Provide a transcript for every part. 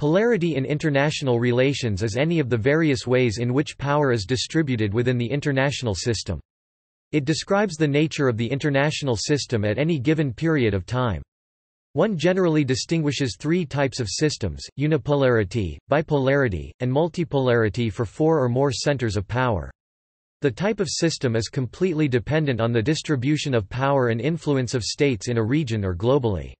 Polarity in international relations is any of the various ways in which power is distributed within the international system. It describes the nature of the international system at any given period of time. One generally distinguishes three types of systems, unipolarity, bipolarity, and multipolarity for four or more centers of power. The type of system is completely dependent on the distribution of power and influence of states in a region or globally.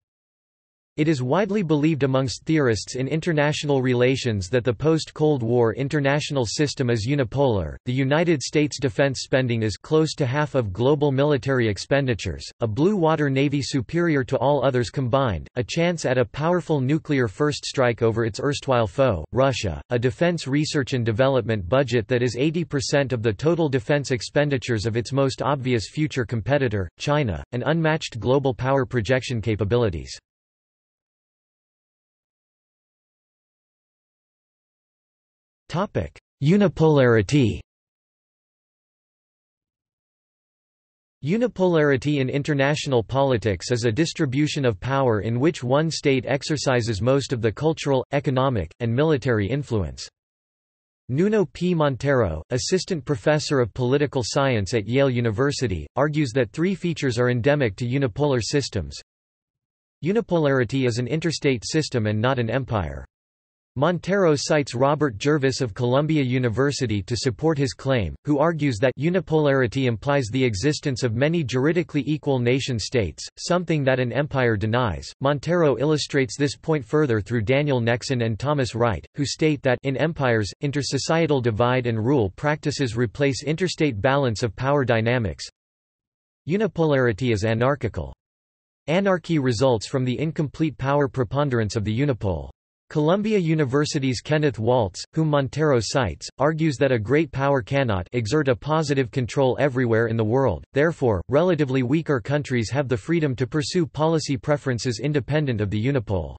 It is widely believed amongst theorists in international relations that the post-Cold War international system is unipolar. The United States defense spending is close to half of global military expenditures, a blue water navy superior to all others combined, a chance at a powerful nuclear first strike over its erstwhile foe, Russia, a defense research and development budget that is 80% of the total defense expenditures of its most obvious future competitor, China, and unmatched global power projection capabilities. Unipolarity Unipolarity in international politics is a distribution of power in which one state exercises most of the cultural, economic, and military influence. Nuno P. Monteiro, assistant professor of political science at Yale University, argues that three features are endemic to unipolar systems. Unipolarity is an interstate system and not an empire. Monteiro cites Robert Jervis of Columbia University to support his claim, who argues that unipolarity implies the existence of many juridically equal nation-states, something that an empire denies. Monteiro illustrates this point further through Daniel Nexon and Thomas Wright, who state that in empires, intersocietal divide and rule practices replace interstate balance of power dynamics. Unipolarity is anarchical. Anarchy results from the incomplete power preponderance of the unipole. Columbia University's Kenneth Waltz, whom Monteiro cites, argues that a great power cannot exert a positive control everywhere in the world, therefore, relatively weaker countries have the freedom to pursue policy preferences independent of the unipole.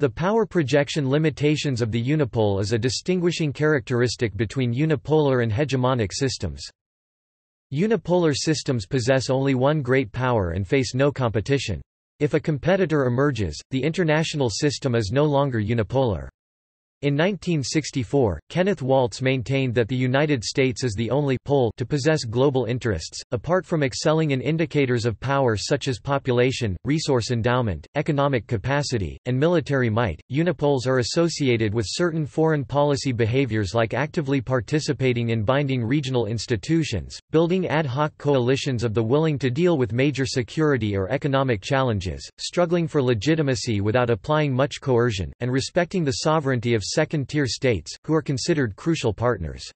The power projection limitations of the unipole is a distinguishing characteristic between unipolar and hegemonic systems. Unipolar systems possess only one great power and face no competition. If a competitor emerges, the international system is no longer unipolar. In 1964, Kenneth Waltz maintained that the United States is the only pole to possess global interests, apart from excelling in indicators of power such as population, resource endowment, economic capacity, and military might. Unipoles are associated with certain foreign policy behaviors like actively participating in binding regional institutions, building ad hoc coalitions of the willing to deal with major security or economic challenges, struggling for legitimacy without applying much coercion, and respecting the sovereignty of second-tier states, who are considered crucial partners.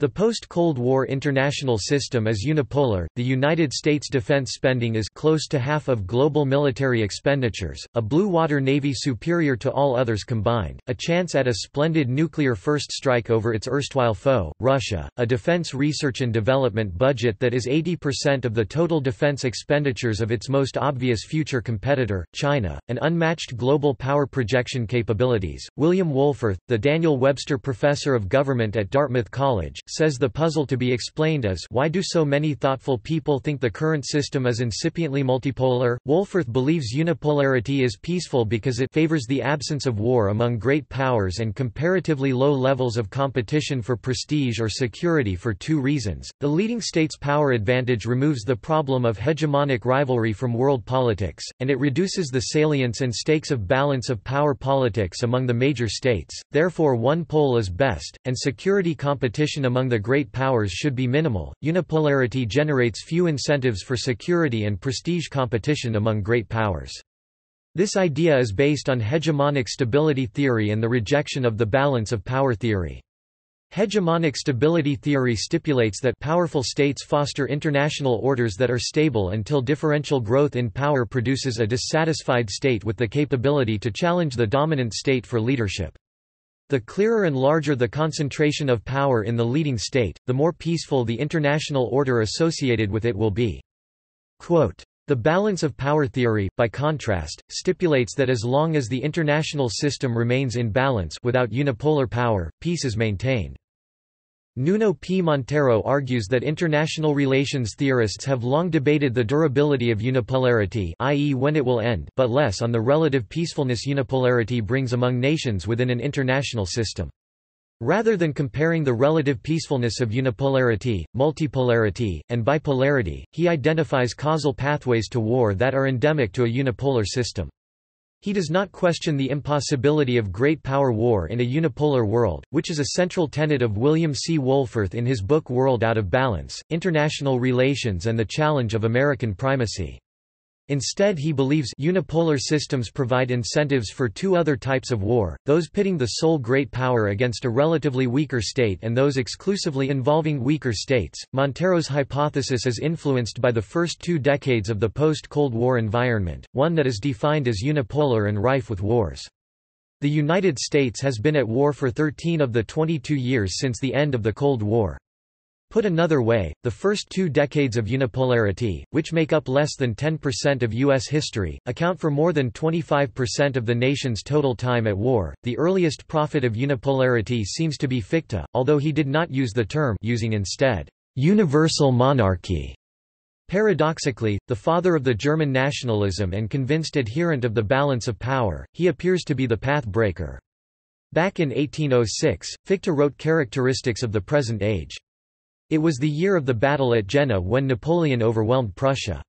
The post-Cold War international system is unipolar. The United States defense spending is close to half of global military expenditures, a blue water navy superior to all others combined, a chance at a splendid nuclear first strike over its erstwhile foe, Russia, a defense research and development budget that is 80% of the total defense expenditures of its most obvious future competitor, China, and unmatched global power projection capabilities. William Wohlforth, the Daniel Webster Professor of Government at Dartmouth College, says the puzzle to be explained is why do so many thoughtful people think the current system is incipiently multipolar? Wohlforth believes unipolarity is peaceful because it favors the absence of war among great powers and comparatively low levels of competition for prestige or security for two reasons. The leading state's power advantage removes the problem of hegemonic rivalry from world politics, and it reduces the salience and stakes of balance of power politics among the major states, therefore one pole is best, and security competition among among the great powers should be minimal. Unipolarity generates few incentives for security and prestige competition among great powers. This idea is based on hegemonic stability theory and the rejection of the balance of power theory. Hegemonic stability theory stipulates that powerful states foster international orders that are stable until differential growth in power produces a dissatisfied state with the capability to challenge the dominant state for leadership. The clearer and larger the concentration of power in the leading state, the more peaceful the international order associated with it will be. Quote, the balance of power theory, by contrast, stipulates that as long as the international system remains in balance without unipolar power, peace is maintained. Nuno P. Monteiro argues that international relations theorists have long debated the durability of unipolarity i.e. when it will end but less on the relative peacefulness unipolarity brings among nations within an international system. Rather than comparing the relative peacefulness of unipolarity, multipolarity, and bipolarity, he identifies causal pathways to war that are endemic to a unipolar system. He does not question the impossibility of great power war in a unipolar world, which is a central tenet of William C. Wohlforth in his book World Out of Balance, International Relations and the Challenge of American Primacy. Instead he believes unipolar systems provide incentives for two other types of war, those pitting the sole great power against a relatively weaker state and those exclusively involving weaker states. Monteiro's hypothesis is influenced by the first two decades of the post-Cold War environment, one that is defined as unipolar and rife with wars. The United States has been at war for 13 of the 22 years since the end of the Cold War. Put another way, the first two decades of unipolarity, which make up less than 10% of U.S. history, account for more than 25% of the nation's total time at war. The earliest prophet of unipolarity seems to be Fichte, although he did not use the term, using instead, universal monarchy. Paradoxically, the father of the German nationalism and convinced adherent of the balance of power, he appears to be the path breaker. Back in 1806, Fichte wrote characteristics of the present age. It was the year of the battle at Jena when Napoleon overwhelmed Prussia.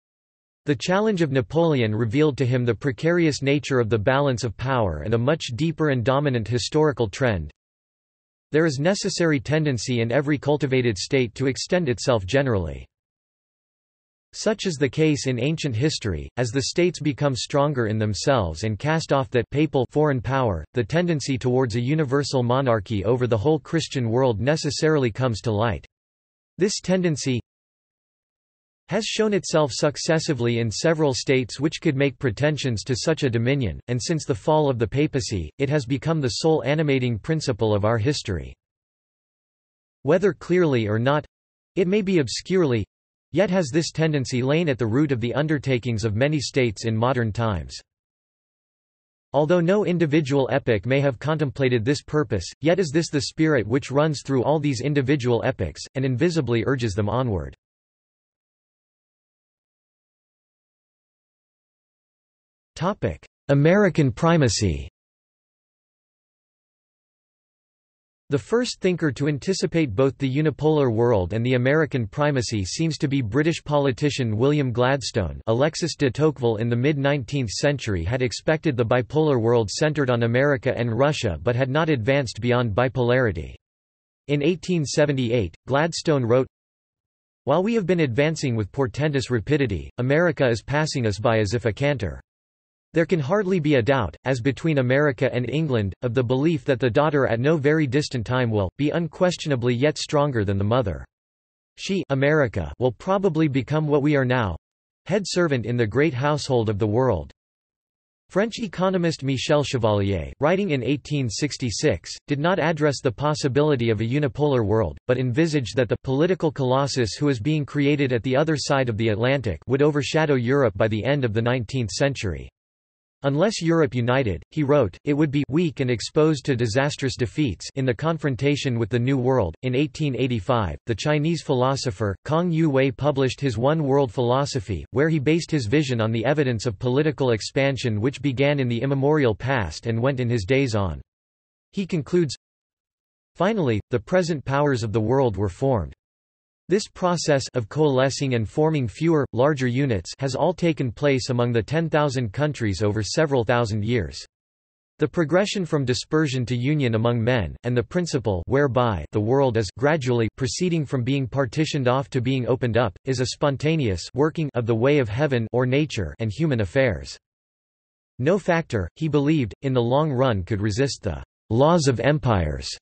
The challenge of Napoleon revealed to him the precarious nature of the balance of power and a much deeper and dominant historical trend. There is necessary tendency in every cultivated state to extend itself generally. Such is the case in ancient history, as the states become stronger in themselves and cast off that papal foreign power, the tendency towards a universal monarchy over the whole Christian world necessarily comes to light. This tendency has shown itself successively in several states which could make pretensions to such a dominion, and since the fall of the papacy, it has become the sole animating principle of our history. Whether clearly or not—it may be obscurely—yet has this tendency lain at the root of the undertakings of many states in modern times. Although no individual epic may have contemplated this purpose, yet is this the spirit which runs through all these individual epics, and invisibly urges them onward. American primacy The first thinker to anticipate both the unipolar world and the American primacy seems to be British politician William Gladstone Alexis de Tocqueville in the mid-19th century had expected the bipolar world centered on America and Russia but had not advanced beyond bipolarity. In 1878, Gladstone wrote, While we have been advancing with portentous rapidity, America is passing us by as if a canter. There can hardly be a doubt, as between America and England, of the belief that the daughter at no very distant time will, be unquestionably yet stronger than the mother. She America will probably become what we are now—head servant in the great household of the world. French economist Michel Chevalier, writing in 1866, did not address the possibility of a unipolar world, but envisaged that the political colossus who is being created at the other side of the Atlantic would overshadow Europe by the end of the 19th century. Unless Europe united, he wrote, it would be weak and exposed to disastrous defeats in the confrontation with the New World. In 1885, the Chinese philosopher, Kang Youwei published his One World Philosophy, where he based his vision on the evidence of political expansion which began in the immemorial past and went in his days on. He concludes, Finally, the present powers of the world were formed. This process of coalescing and forming fewer, larger units has all taken place among the 10,000 countries over several thousand years. The progression from dispersion to union among men, and the principle whereby the world is gradually proceeding from being partitioned off to being opened up, is a spontaneous working of the way of heaven or nature and human affairs. No factor, he believed, in the long run could resist the laws of empires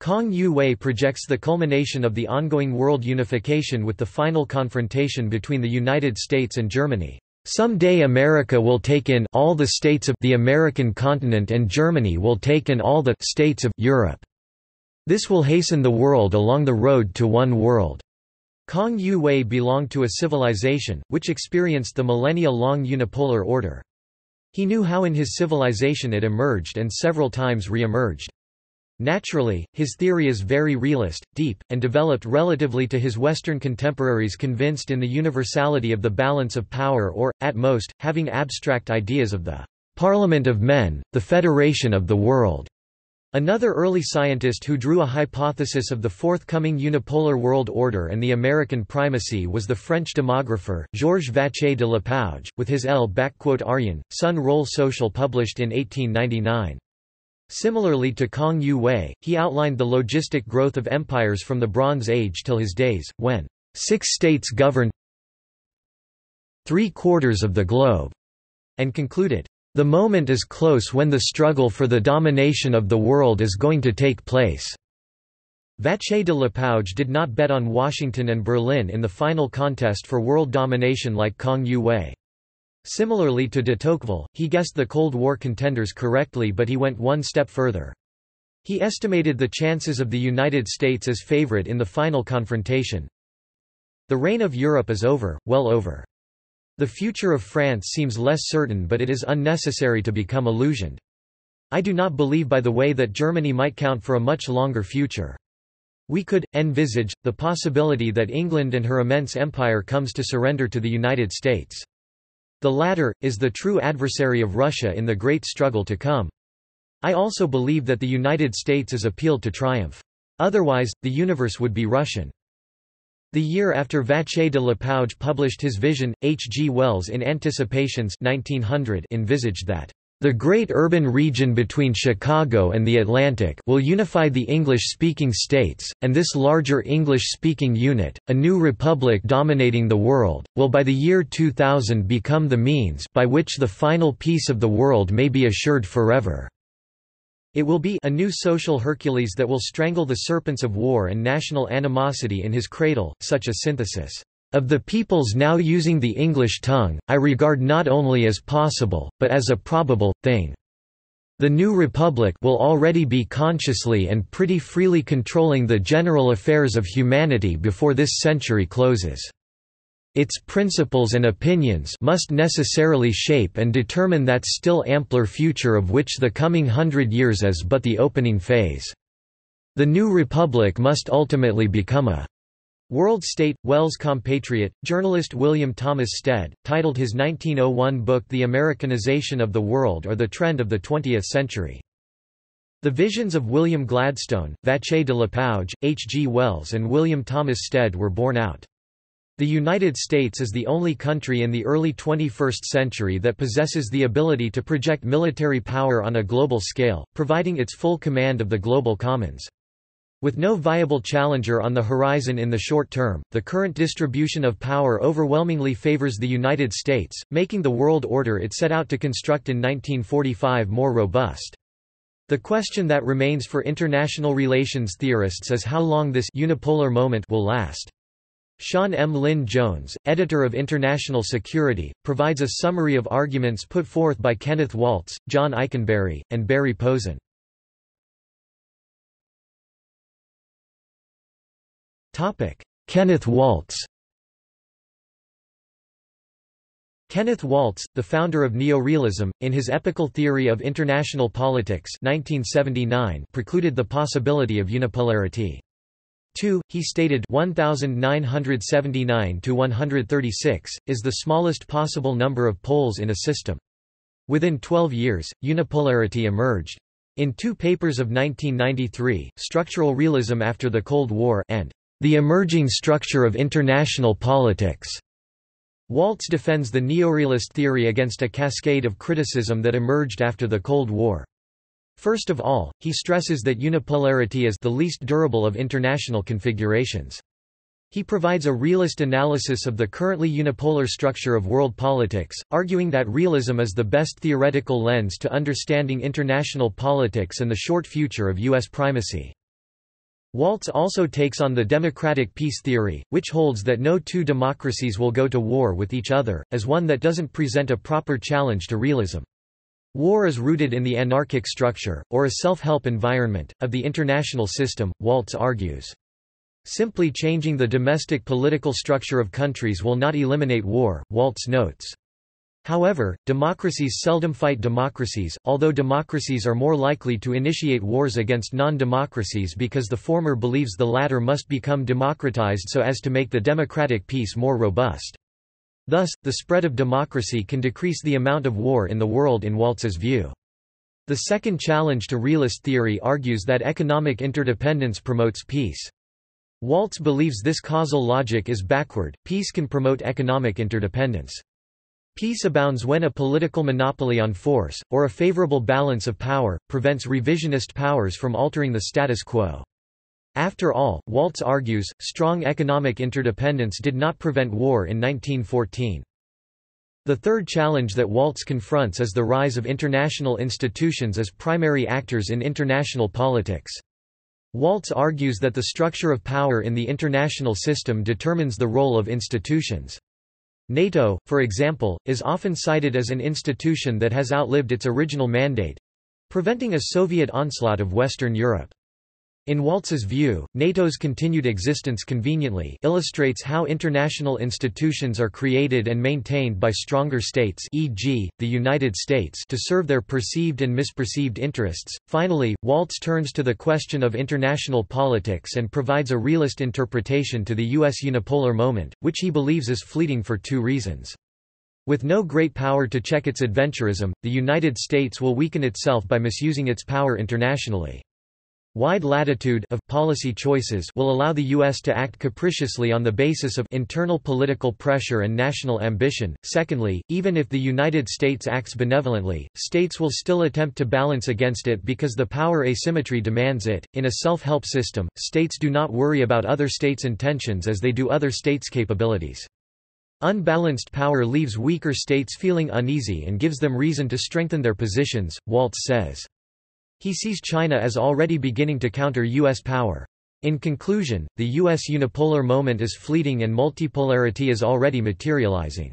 Kang Youwei projects the culmination of the ongoing world unification with the final confrontation between the United States and Germany. Someday America will take in all the states of the American continent and Germany will take in all the states of Europe. This will hasten the world along the road to one world. Kang Youwei belonged to a civilization, which experienced the millennia-long unipolar order. He knew how in his civilization it emerged and several times re-emerged. Naturally, his theory is very realist, deep, and developed relatively to his Western contemporaries convinced in the universality of the balance of power or, at most, having abstract ideas of the Parliament of Men, the Federation of the World. Another early scientist who drew a hypothesis of the forthcoming unipolar world order and the American primacy was the French demographer, Georges Vacher de Lapouge, with his L'Aryen, Son Rôle Social published in 1899. Similarly to Kang Youwei, he outlined the logistic growth of empires from the Bronze Age till his days, when six states governed three-quarters of the globe, and concluded, "...the moment is close when the struggle for the domination of the world is going to take place." Vacher de Lapouge did not bet on Washington and Berlin in the final contest for world domination like Kang Youwei. Similarly to de Tocqueville, he guessed the Cold War contenders correctly but he went one step further. He estimated the chances of the United States as favorite in the final confrontation. The reign of Europe is over, well over. The future of France seems less certain but it is unnecessary to become illusioned. I do not believe by the way that Germany might count for a much longer future. We could, envisage, the possibility that England and her immense empire comes to surrender to the United States. The latter, is the true adversary of Russia in the great struggle to come. I also believe that the United States is appealed to triumph. Otherwise, the universe would be Russian. The year after Vacher de Lapouge published his vision, H. G. Wells in Anticipations 1900 envisaged that the great urban region between Chicago and the Atlantic will unify the English-speaking states, and this larger English-speaking unit, a new republic dominating the world, will by the year 2000 become the means by which the final peace of the world may be assured forever. It will be a new social Hercules that will strangle the serpents of war and national animosity in his cradle, such a synthesis of the peoples now using the English tongue, I regard not only as possible, but as a probable, thing. The new republic will already be consciously and pretty freely controlling the general affairs of humanity before this century closes. Its principles and opinions must necessarily shape and determine that still ampler future of which the coming hundred years is but the opening phase. The new republic must ultimately become a World State, Wells' compatriot, journalist William Thomas Stead, titled his 1901 book The Americanization of the World or the Trend of the Twentieth Century. The visions of William Gladstone, Vacher de Lapouge, H. G. Wells and William Thomas Stead were borne out. The United States is the only country in the early 21st century that possesses the ability to project military power on a global scale, providing its full command of the global commons. With no viable challenger on the horizon in the short term, the current distribution of power overwhelmingly favors the United States, making the world order it set out to construct in 1945 more robust. The question that remains for international relations theorists is how long this unipolar moment will last. Sean M. Lynn Jones, editor of International Security, provides a summary of arguments put forth by Kenneth Waltz, John Ikenberry, and Barry Posen. Kenneth Waltz Kenneth Waltz, the founder of neorealism, in his Epical Theory of International Politics 1979 precluded the possibility of unipolarity. 2. He stated 1979 to 136 is the smallest possible number of poles in a system. Within 12 years, unipolarity emerged. In two papers of 1993, Structural Realism After the Cold War and the Emerging Structure of International Politics. Waltz defends the neorealist theory against a cascade of criticism that emerged after the Cold War. First of all, he stresses that unipolarity is the least durable of international configurations. He provides a realist analysis of the currently unipolar structure of world politics, arguing that realism is the best theoretical lens to understanding international politics and the short future of U.S. primacy. Waltz also takes on the democratic peace theory, which holds that no two democracies will go to war with each other, as one that doesn't present a proper challenge to realism. War is rooted in the anarchic structure, or a self-help environment, of the international system, Waltz argues. Simply changing the domestic political structure of countries will not eliminate war, Waltz notes. However, democracies seldom fight democracies, although democracies are more likely to initiate wars against non-democracies because the former believes the latter must become democratized so as to make the democratic peace more robust. Thus, the spread of democracy can decrease the amount of war in the world in Waltz's view. The second challenge to realist theory argues that economic interdependence promotes peace. Waltz believes this causal logic is backward, peace can promote economic interdependence. Peace abounds when a political monopoly on force, or a favorable balance of power, prevents revisionist powers from altering the status quo. After all, Waltz argues, strong economic interdependence did not prevent war in 1914. The third challenge that Waltz confronts is the rise of international institutions as primary actors in international politics. Waltz argues that the structure of power in the international system determines the role of institutions. NATO, for example, is often cited as an institution that has outlived its original mandate—preventing a Soviet onslaught of Western Europe. In Waltz's view, NATO's continued existence conveniently illustrates how international institutions are created and maintained by stronger states e.g., the United States to serve their perceived and misperceived interests. Finally, Waltz turns to the question of international politics and provides a realist interpretation to the U.S. unipolar moment, which he believes is fleeting for two reasons. With no great power to check its adventurism, the United States will weaken itself by misusing its power internationally. Wide latitude of policy choices will allow the U.S. to act capriciously on the basis of internal political pressure and national ambition. Secondly, even if the United States acts benevolently, states will still attempt to balance against it because the power asymmetry demands it. In a self-help system, states do not worry about other states' intentions as they do other states' capabilities. Unbalanced power leaves weaker states feeling uneasy and gives them reason to strengthen their positions, Waltz says. He sees China as already beginning to counter U.S. power. In conclusion, the U.S. unipolar moment is fleeting and multipolarity is already materializing.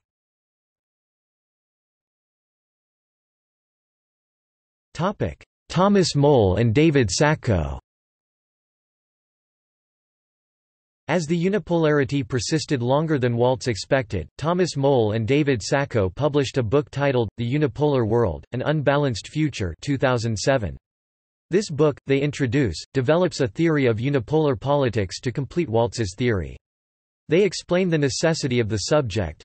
Thomas Mowle and David Sacko As the unipolarity persisted longer than Waltz expected, Thomas Mowle and David Sacko published a book titled, The Unipolar World, An Unbalanced Future 2007. This book, they introduce, develops a theory of unipolar politics to complete Waltz's theory. They explain the necessity of the subject.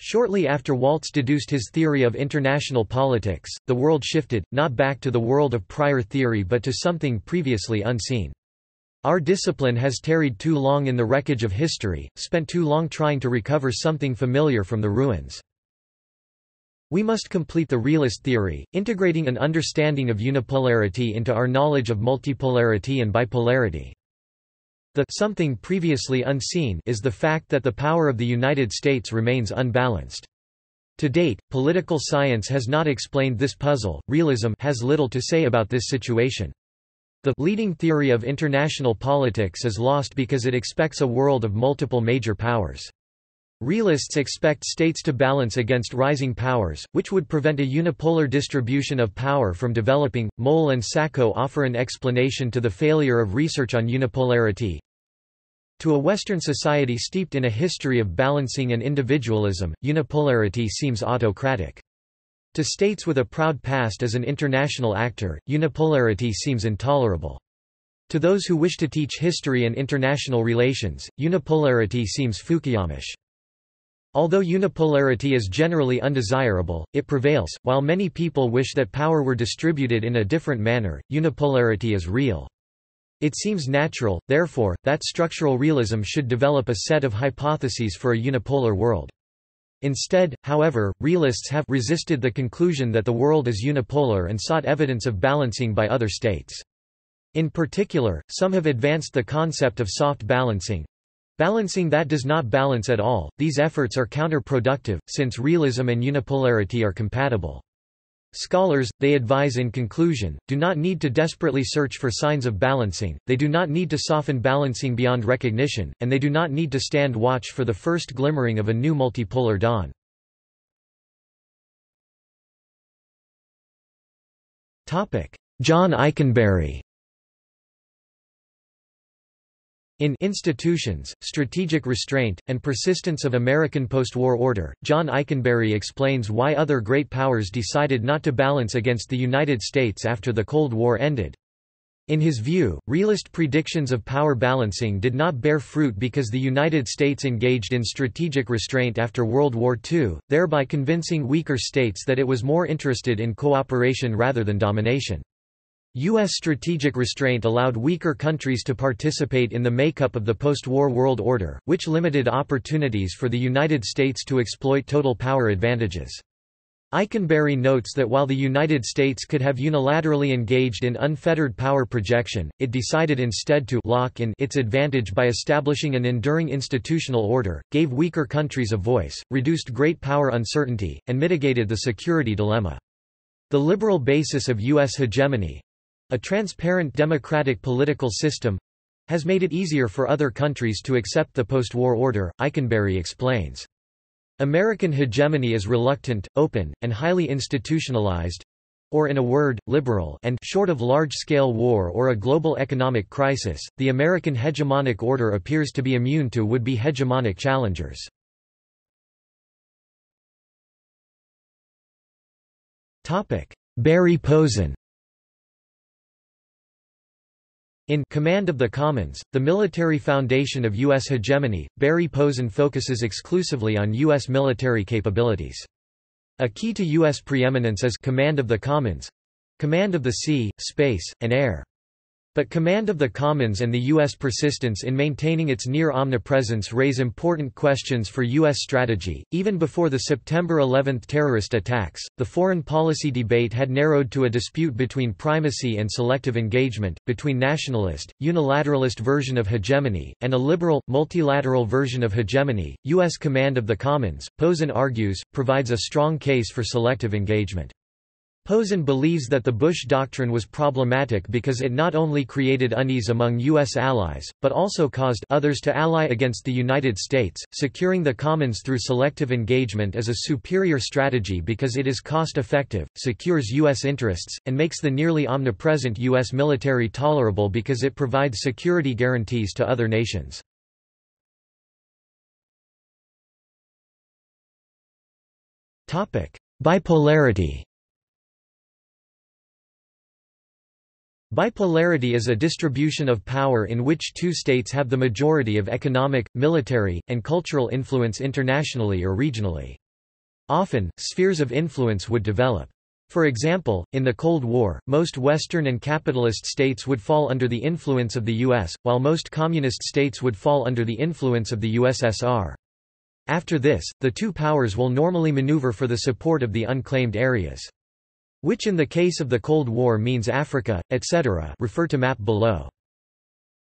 Shortly after Waltz deduced his theory of international politics, the world shifted, not back to the world of prior theory but to something previously unseen. Our discipline has tarried too long in the wreckage of history, spent too long trying to recover something familiar from the ruins. We must complete the realist theory, integrating an understanding of unipolarity into our knowledge of multipolarity and bipolarity. The something previously unseen is the fact that the power of the United States remains unbalanced. To date, political science has not explained this puzzle. Realism has little to say about this situation. The leading theory of international politics is lost because it expects a world of multiple major powers. Realists expect states to balance against rising powers, which would prevent a unipolar distribution of power from developing. Mowle and Sacko offer an explanation to the failure of research on unipolarity. To a Western society steeped in a history of balancing and individualism, unipolarity seems autocratic. To states with a proud past as an international actor, unipolarity seems intolerable. To those who wish to teach history and international relations, unipolarity seems Fukuyamish. Although unipolarity is generally undesirable, it prevails. While many people wish that power were distributed in a different manner, unipolarity is real. It seems natural, therefore, that structural realism should develop a set of hypotheses for a unipolar world. Instead, however, realists have resisted the conclusion that the world is unipolar and sought evidence of balancing by other states. In particular, some have advanced the concept of soft balancing, Balancing that does not balance at all, these efforts are counterproductive, since realism and unipolarity are compatible. Scholars, they advise in conclusion, do not need to desperately search for signs of balancing, they do not need to soften balancing beyond recognition, and they do not need to stand watch for the first glimmering of a new multipolar dawn. John Ikenberry In Institutions, Strategic Restraint, and Persistence of American Postwar Order, John Ikenberry explains why other great powers decided not to balance against the United States after the Cold War ended. In his view, realist predictions of power balancing did not bear fruit because the United States engaged in strategic restraint after World War II, thereby convincing weaker states that it was more interested in cooperation rather than domination. U.S. strategic restraint allowed weaker countries to participate in the makeup of the post-war world order, which limited opportunities for the United States to exploit total power advantages. Ikenberry notes that while the United States could have unilaterally engaged in unfettered power projection, it decided instead to lock in its advantage by establishing an enduring institutional order, gave weaker countries a voice, reduced great power uncertainty, and mitigated the security dilemma. The liberal basis of U.S. hegemony, a transparent democratic political system has made it easier for other countries to accept the post-war order, Ikenberry explains. American hegemony is reluctant, open, and highly institutionalized or in a word, liberal and short of large-scale war or a global economic crisis, the American hegemonic order appears to be immune to would-be hegemonic challengers. Barry Posen In Command of the Commons, the military foundation of U.S. hegemony, Barry Posen focuses exclusively on U.S. military capabilities. A key to U.S. preeminence is command of the commons—command of the sea, space, and air. But command of the commons and the U.S. persistence in maintaining its near omnipresence raise important questions for U.S. strategy. Even before the September 11 terrorist attacks, the foreign policy debate had narrowed to a dispute between primacy and selective engagement, between nationalist, unilateralist version of hegemony, and a liberal, multilateral version of hegemony. U.S. command of the commons, Posen argues, provides a strong case for selective engagement. Posen believes that the Bush Doctrine was problematic because it not only created unease among U.S. allies, but also caused others to ally against the United States. Securing the commons through selective engagement is a superior strategy because it is cost-effective, secures U.S. interests, and makes the nearly omnipresent U.S. military tolerable because it provides security guarantees to other nations. Bipolarity Bipolarity is a distribution of power in which two states have the majority of economic, military, and cultural influence internationally or regionally. Often, spheres of influence would develop. For example, in the Cold War, most Western and capitalist states would fall under the influence of the US, while most communist states would fall under the influence of the USSR. After this, the two powers will normally maneuver for the support of the unclaimed areas which in the case of the Cold War means Africa, etc. refer to map below.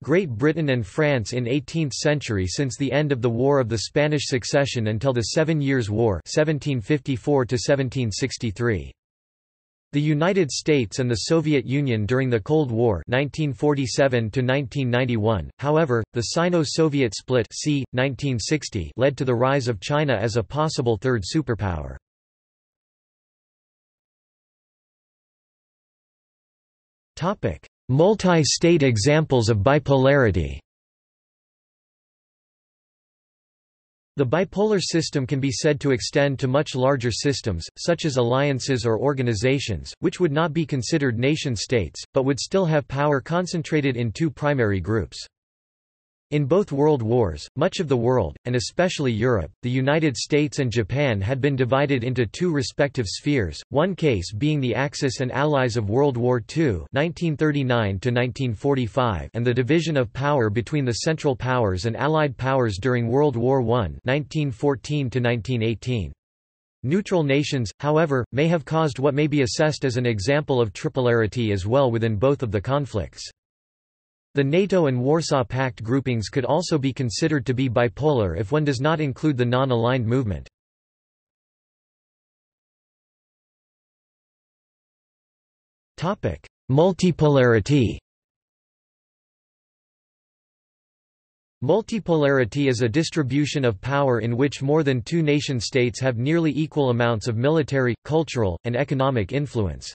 Great Britain and France in 18th century Since the end of the War of the Spanish Succession until the Seven Years' War 1754 The United States and the Soviet Union during the Cold War 1947 however, the Sino-Soviet split c. 1960 led to the rise of China as a possible third superpower. Multi-state examples of bipolarity The bipolar system can be said to extend to much larger systems, such as alliances or organizations, which would not be considered nation-states, but would still have power concentrated in two primary groups. In both world wars, much of the world, and especially Europe, the United States and Japan had been divided into two respective spheres, one case being the Axis and Allies of World War II 1939 and the division of power between the Central Powers and Allied powers during World War I 1914 -1918. Neutral nations, however, may have caused what may be assessed as an example of tripolarity as well within both of the conflicts. The NATO and Warsaw Pact groupings could also be considered to be bipolar if one does not include the non-aligned movement. Multipolarity Multipolarity is a distribution of power in which more than two nation-states have nearly equal amounts of military, cultural, and economic influence.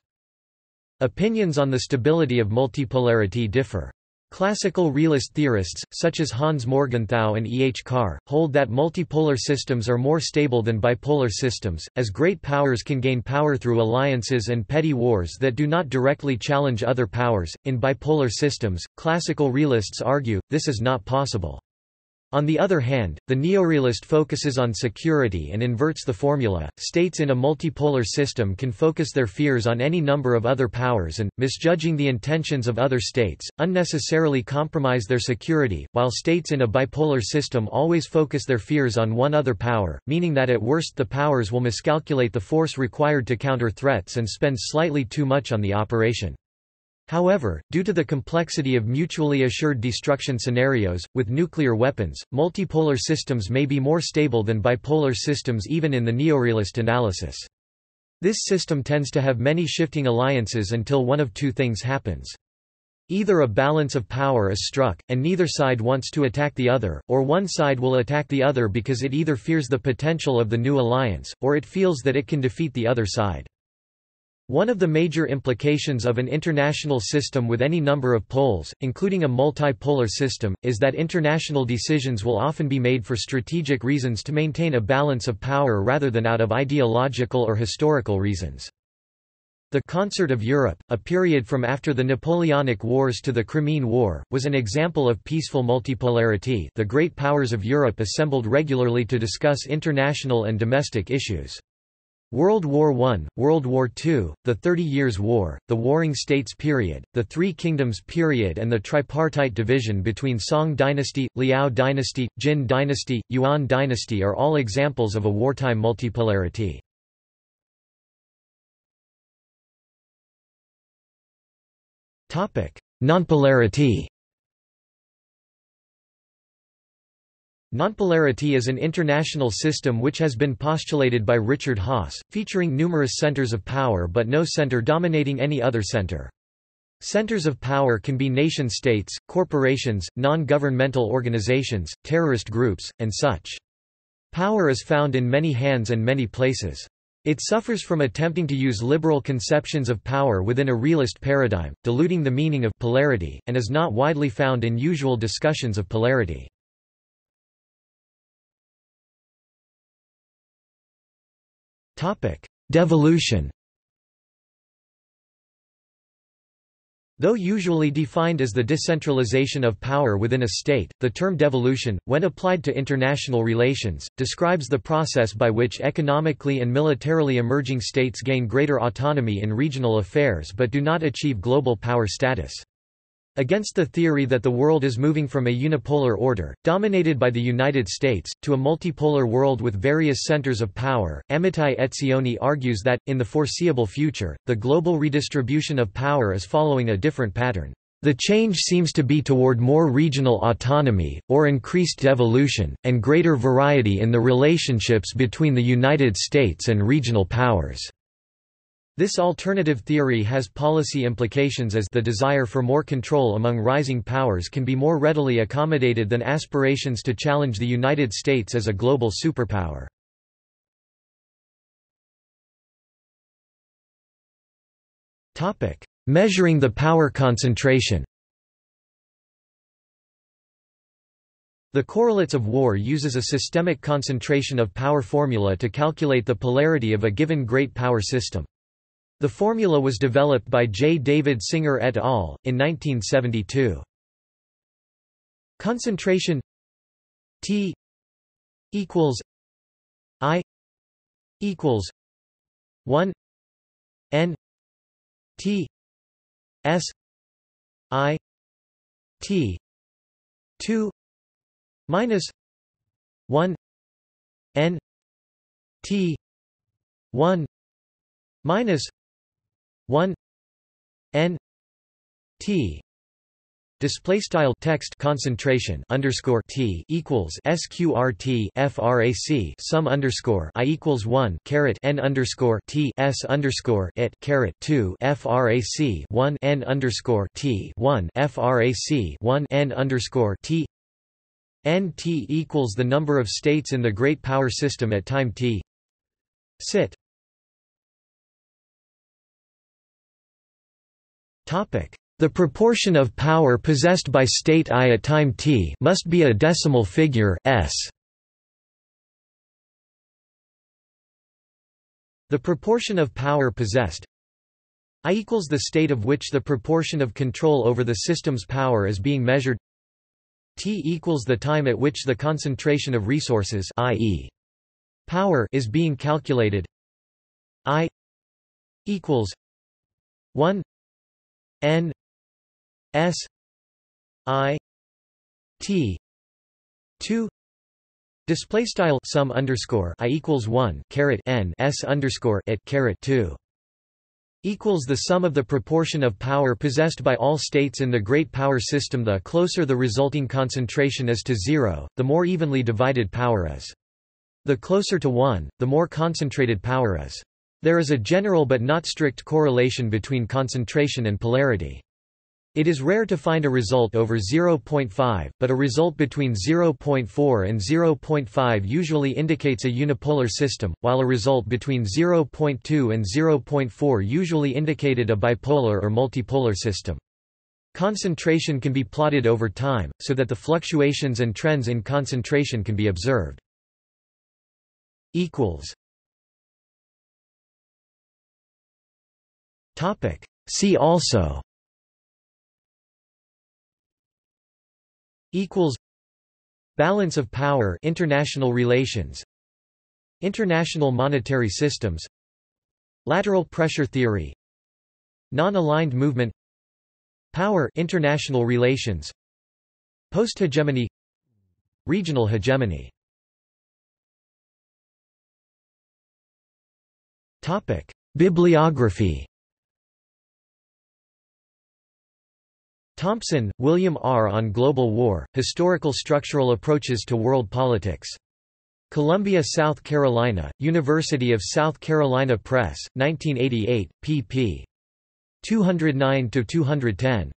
Opinions on the stability of multipolarity differ. Classical realist theorists, such as Hans Morgenthau and E. H. Carr, hold that multipolar systems are more stable than bipolar systems, as great powers can gain power through alliances and petty wars that do not directly challenge other powers. In bipolar systems, classical realists argue, this is not possible. On the other hand, the neorealist focuses on security and inverts the formula. States in a multipolar system can focus their fears on any number of other powers and, misjudging the intentions of other states, unnecessarily compromise their security, while states in a bipolar system always focus their fears on one other power, meaning that at worst the powers will miscalculate the force required to counter threats and spend slightly too much on the operation. However, due to the complexity of mutually assured destruction scenarios, with nuclear weapons, multipolar systems may be more stable than bipolar systems even in the neorealist analysis. This system tends to have many shifting alliances until one of two things happens. Either a balance of power is struck, and neither side wants to attack the other, or one side will attack the other because it either fears the potential of the new alliance, or it feels that it can defeat the other side. One of the major implications of an international system with any number of poles, including a multipolar system, is that international decisions will often be made for strategic reasons to maintain a balance of power rather than out of ideological or historical reasons. The Concert of Europe, a period from after the Napoleonic Wars to the Crimean War, was an example of peaceful multipolarity the great powers of Europe assembled regularly to discuss international and domestic issues. World War I, World War II, the Thirty Years' War, the Warring States period, the Three Kingdoms period and the tripartite division between Song dynasty, Liao dynasty, Jin dynasty, Yuan dynasty are all examples of a wartime multipolarity. Nonpolarity Nonpolarity is an international system which has been postulated by Richard Haass, featuring numerous centers of power but no center dominating any other center. Centers of power can be nation-states, corporations, non-governmental organizations, terrorist groups, and such. Power is found in many hands and many places. It suffers from attempting to use liberal conceptions of power within a realist paradigm, diluting the meaning of polarity, and is not widely found in usual discussions of polarity. Devolution Though usually defined as the decentralization of power within a state, the term devolution, when applied to international relations, describes the process by which economically and militarily emerging states gain greater autonomy in regional affairs but do not achieve global power status. Against the theory that the world is moving from a unipolar order, dominated by the United States, to a multipolar world with various centers of power, Amitai Etzioni argues that, in the foreseeable future, the global redistribution of power is following a different pattern. The change seems to be toward more regional autonomy, or increased devolution, and greater variety in the relationships between the United States and regional powers. This alternative theory has policy implications as the desire for more control among rising powers can be more readily accommodated than aspirations to challenge the United States as a global superpower. Measuring the power concentration The Correlates of War uses a systemic concentration of power formula to calculate the polarity of a given great power system. The formula was developed by J. David Singer et al. in 1972. Concentration T equals I equals one N T S I T two minus one N T one minus 1 n t Display style text concentration underscore t equals sqrt frac sum underscore i equals one caret n underscore t s underscore it caret two frac one n underscore t one frac one n underscore t n t equals the number of states in the Great Power System at time t. Sit The proportion of power possessed by state i at time t must be a decimal figure s. The proportion of power possessed I equals the state of which the proportion of control over the system's power is being measured T equals the time at which the concentration of resources i.e. power is being calculated I equals 1 n S I T two display style sum underscore I equals one caret n S underscore it caret two equals the sum of the proportion of power possessed by all states in the great power system the closer the resulting concentration is to zero, the more evenly divided power is. The closer to 1, the more concentrated power is. There is a general but not strict correlation between concentration and polarity. It is rare to find a result over 0.5, but a result between 0.4 and 0.5 usually indicates a unipolar system, while a result between 0.2 and 0.4 usually indicated a bipolar or multipolar system. Concentration can be plotted over time, so that the fluctuations and trends in concentration can be observed. See also equals balance of power international relations international monetary systems lateral pressure theory non-aligned movement power international relations post-hegemony regional hegemony. Topic. Bibliography Thompson, William R. On Global War, Historical Structural Approaches to World Politics. Columbia, South Carolina, University of South Carolina Press, 1988, pp. 209–210.